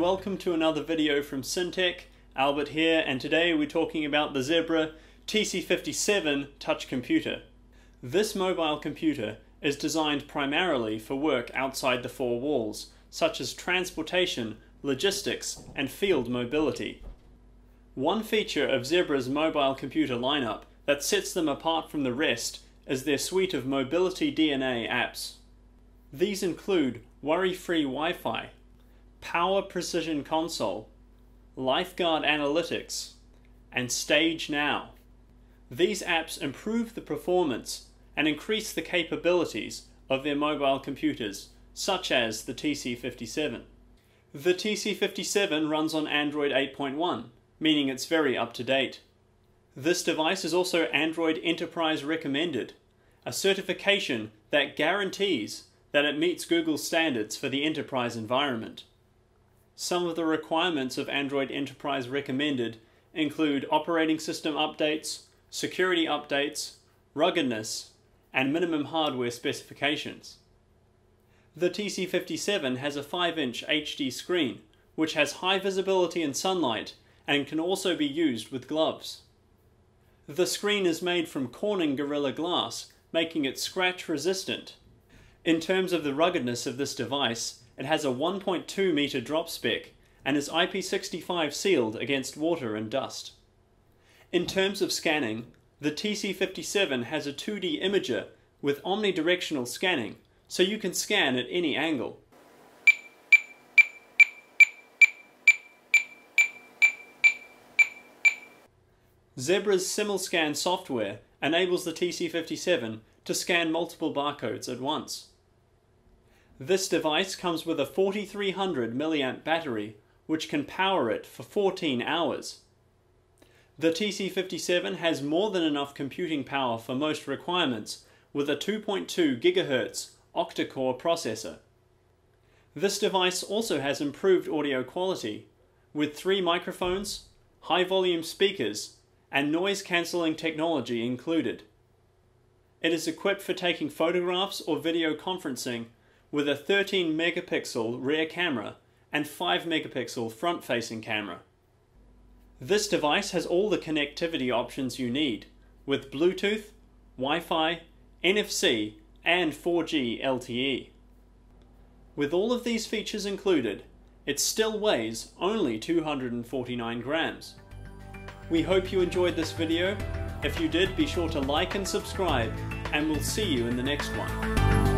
welcome to another video from Syntech. Albert here, and today we're talking about the Zebra TC57 touch computer. This mobile computer is designed primarily for work outside the four walls, such as transportation, logistics, and field mobility. One feature of Zebra's mobile computer lineup that sets them apart from the rest is their suite of Mobility DNA apps. These include Worry-Free Wi-Fi, Power Precision Console, Lifeguard Analytics, and Stage Now. These apps improve the performance and increase the capabilities of their mobile computers, such as the TC57. The TC57 runs on Android 8.1, meaning it's very up to date. This device is also Android Enterprise Recommended, a certification that guarantees that it meets Google's standards for the enterprise environment. Some of the requirements of Android Enterprise Recommended include operating system updates, security updates, ruggedness, and minimum hardware specifications. The TC57 has a 5-inch HD screen, which has high visibility in sunlight and can also be used with gloves. The screen is made from Corning Gorilla Glass, making it scratch resistant in terms of the ruggedness of this device, it has a 1.2 meter drop spec and is IP65 sealed against water and dust. In terms of scanning, the TC57 has a 2D imager with omnidirectional scanning, so you can scan at any angle. Zebra's SimulScan software enables the TC57 to scan multiple barcodes at once. This device comes with a 4300 mAh battery which can power it for 14 hours. The TC57 has more than enough computing power for most requirements with a 2.2 GHz octa-core processor. This device also has improved audio quality with three microphones, high volume speakers, and noise cancelling technology included. It is equipped for taking photographs or video conferencing with a 13 megapixel rear camera and 5 megapixel front facing camera. This device has all the connectivity options you need with Bluetooth, Wi-Fi, NFC and 4G LTE. With all of these features included, it still weighs only 249 grams. We hope you enjoyed this video. If you did, be sure to like and subscribe, and we'll see you in the next one.